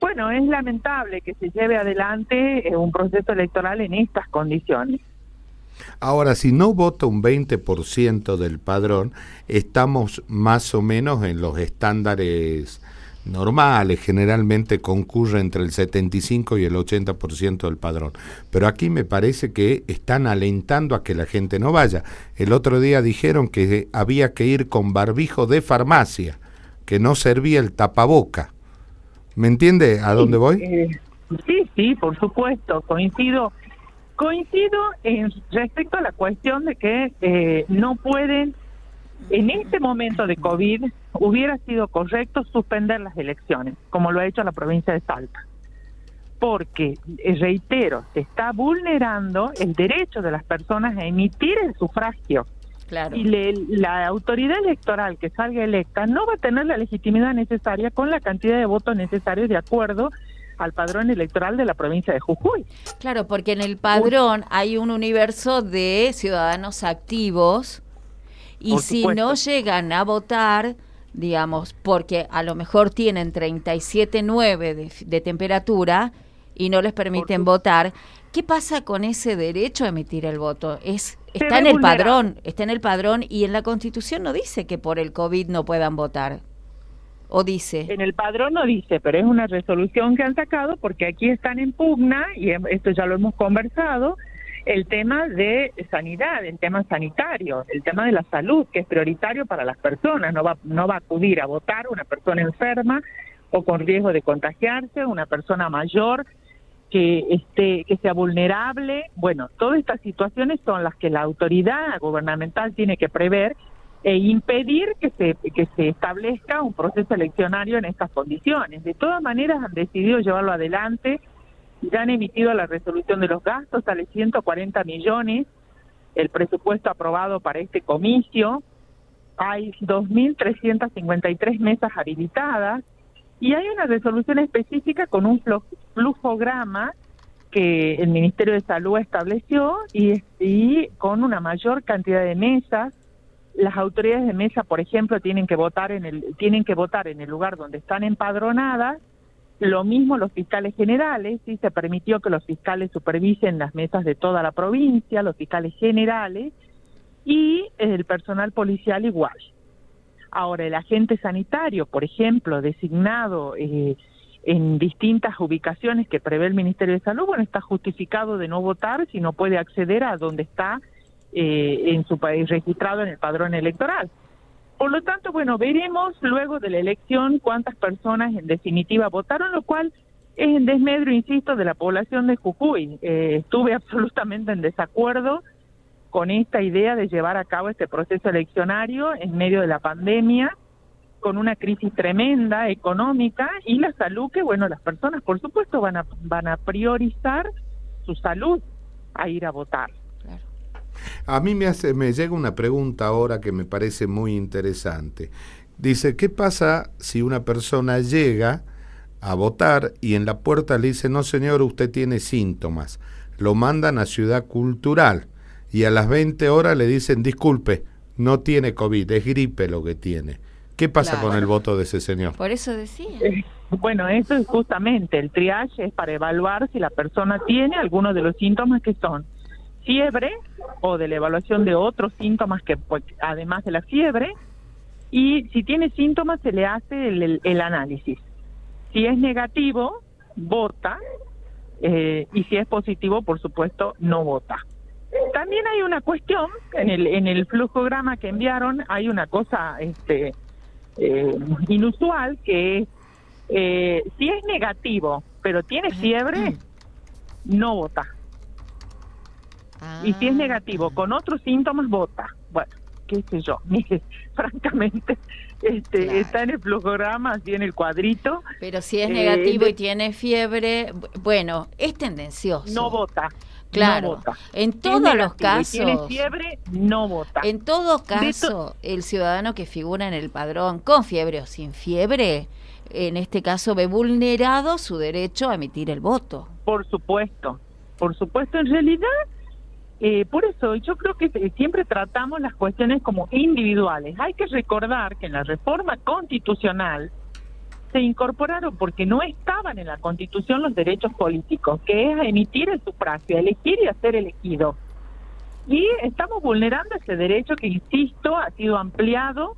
Bueno, es lamentable que se lleve adelante eh, un proceso electoral en estas condiciones. Ahora, si no vota un 20% del padrón, estamos más o menos en los estándares normales, generalmente concurre entre el 75 y el 80% del padrón. Pero aquí me parece que están alentando a que la gente no vaya. El otro día dijeron que había que ir con barbijo de farmacia, que no servía el tapaboca. ¿Me entiende a dónde voy? Eh, sí, sí, por supuesto, coincido. Coincido en respecto a la cuestión de que eh, no pueden en este momento de COVID hubiera sido correcto suspender las elecciones, como lo ha hecho la provincia de Salta. Porque, eh, reitero, se está vulnerando el derecho de las personas a emitir el sufragio. Claro. Y la autoridad electoral que salga electa no va a tener la legitimidad necesaria con la cantidad de votos necesarios de acuerdo al padrón electoral de la provincia de Jujuy. Claro, porque en el padrón hay un universo de ciudadanos activos y si no llegan a votar, digamos, porque a lo mejor tienen 37,9 de, de temperatura y no les permiten votar, ¿qué pasa con ese derecho a emitir el voto? Es está en el padrón, está en el padrón y en la Constitución no dice que por el COVID no puedan votar. ¿O dice? En el padrón no dice, pero es una resolución que han sacado porque aquí están en pugna, y esto ya lo hemos conversado, el tema de sanidad, el tema sanitario, el tema de la salud, que es prioritario para las personas. No va, no va a acudir a votar una persona enferma o con riesgo de contagiarse, una persona mayor que esté que sea vulnerable. Bueno, todas estas situaciones son las que la autoridad gubernamental tiene que prever e impedir que se que se establezca un proceso eleccionario en estas condiciones. De todas maneras han decidido llevarlo adelante ya han emitido la resolución de los gastos, sale 140 millones, el presupuesto aprobado para este comicio, hay 2.353 mesas habilitadas y hay una resolución específica con un flujograma que el Ministerio de Salud estableció y, con una mayor cantidad de mesas. Las autoridades de mesa, por ejemplo, tienen que votar en el tienen que votar en el lugar donde están empadronadas lo mismo los fiscales generales, sí se permitió que los fiscales supervisen las mesas de toda la provincia, los fiscales generales y el personal policial igual. Ahora, el agente sanitario, por ejemplo, designado eh, en distintas ubicaciones que prevé el Ministerio de Salud, bueno, está justificado de no votar si no puede acceder a donde está eh, en su país registrado en el padrón electoral. Por lo tanto, bueno, veremos luego de la elección cuántas personas en definitiva votaron, lo cual es en desmedro, insisto, de la población de Jujuy. Eh, estuve absolutamente en desacuerdo con esta idea de llevar a cabo este proceso eleccionario en medio de la pandemia, con una crisis tremenda económica y la salud que, bueno, las personas, por supuesto, van a, van a priorizar su salud a ir a votar. A mí me, hace, me llega una pregunta ahora que me parece muy interesante. Dice, ¿qué pasa si una persona llega a votar y en la puerta le dice, no señor, usted tiene síntomas? Lo mandan a Ciudad Cultural y a las 20 horas le dicen, disculpe, no tiene COVID, es gripe lo que tiene. ¿Qué pasa con el voto de ese señor? Por eso decía. Eh, bueno, eso es justamente, el triage es para evaluar si la persona tiene algunos de los síntomas que son fiebre o de la evaluación de otros síntomas que pues, además de la fiebre y si tiene síntomas se le hace el, análisis. Si es negativo, vota eh, y si es positivo, por supuesto, no vota. También hay una cuestión en el en el flujograma que enviaron hay una cosa este eh, inusual que es eh, si es negativo pero tiene fiebre no vota y si es ah. negativo con otros síntomas, vota. Bueno, qué sé yo. Mire, francamente, este, está en el flujograma, así en el cuadrito. Pero si es negativo y tiene fiebre, bueno, es tendencioso. No vota. Claro, vota. en todos los casos. Si tiene fiebre, no vota. En todo caso, el ciudadano que figura en el padrón, con fiebre o sin fiebre, en este caso ve vulnerado su derecho a emitir el voto. Por supuesto, por supuesto, en realidad eh, por eso yo creo que siempre tratamos las cuestiones como individuales. Hay que recordar que en la reforma constitucional se incorporaron porque no estaban en la Constitución los derechos políticos, que es emitir el sufragio, elegir y hacer elegido. Y estamos vulnerando ese derecho que, insisto, ha sido ampliado,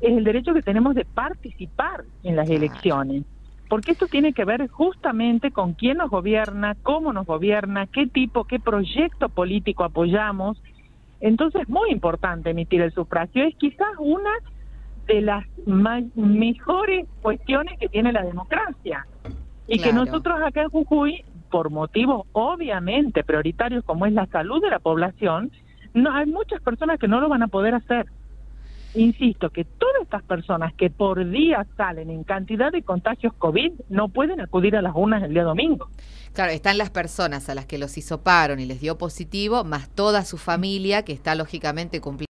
es el derecho que tenemos de participar en las elecciones. Porque esto tiene que ver justamente con quién nos gobierna, cómo nos gobierna, qué tipo, qué proyecto político apoyamos. Entonces es muy importante emitir el sufragio. Es quizás una de las mejores cuestiones que tiene la democracia. Y que nosotros acá en Jujuy, por motivos obviamente prioritarios como es la salud de la población, no hay muchas personas que no lo van a poder hacer. Insisto que todas estas personas que por día salen en cantidad de contagios COVID no pueden acudir a las unas el día domingo. Claro, están las personas a las que los hisoparon y les dio positivo, más toda su familia que está lógicamente cumpliendo